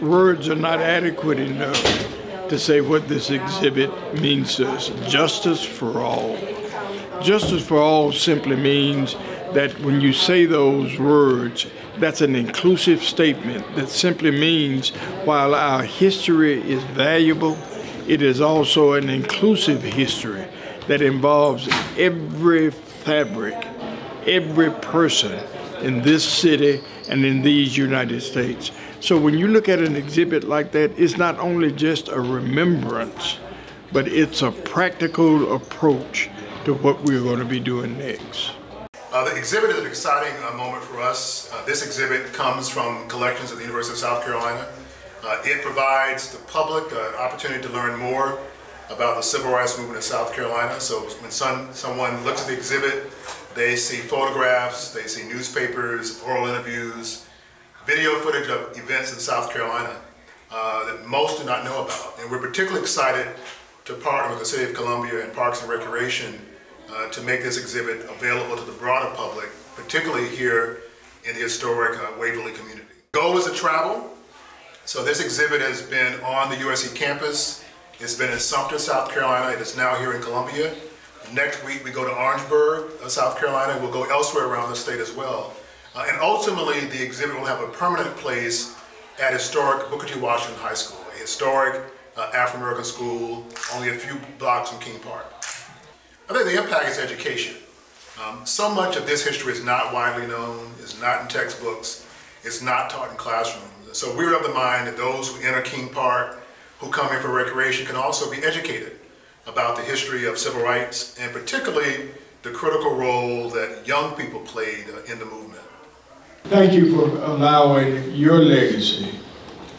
words are not adequate enough to say what this exhibit means to us. Justice for all. Justice for all simply means that when you say those words, that's an inclusive statement that simply means while our history is valuable, it is also an inclusive history that involves every fabric, every person in this city and in these United States. So when you look at an exhibit like that, it's not only just a remembrance, but it's a practical approach to what we're going to be doing next. Uh, the exhibit is an exciting uh, moment for us. Uh, this exhibit comes from collections at the University of South Carolina. Uh, it provides the public an opportunity to learn more about the civil rights movement in South Carolina. So when some, someone looks at the exhibit, they see photographs, they see newspapers, oral interviews, video footage of events in South Carolina uh, that most do not know about. And we're particularly excited to partner with the City of Columbia and Parks and Recreation uh, to make this exhibit available to the broader public, particularly here in the historic uh, Waverly community. Goal is to travel. So this exhibit has been on the USC campus. It's been in Sumter, South Carolina. It is now here in Columbia. Next week we go to Orangeburg, uh, South Carolina. We'll go elsewhere around the state as well. Uh, and ultimately the exhibit will have a permanent place at historic Booker T. Washington High School, a historic uh, African-American school only a few blocks from King Park. I think the impact is education. Um, so much of this history is not widely known, is not in textbooks, it's not taught in classrooms. So we're of the mind that those who enter King Park, who come here for recreation, can also be educated about the history of civil rights and particularly the critical role that young people played uh, in the movement. Thank you for allowing your legacy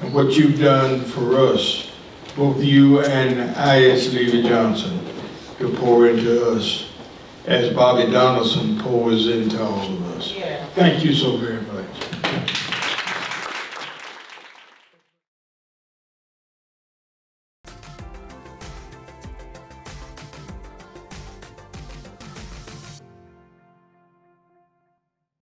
and what you've done for us, both you and I.S. Leevy Johnson to pour into us as Bobby Donaldson pours into all of us. Thank you so very much.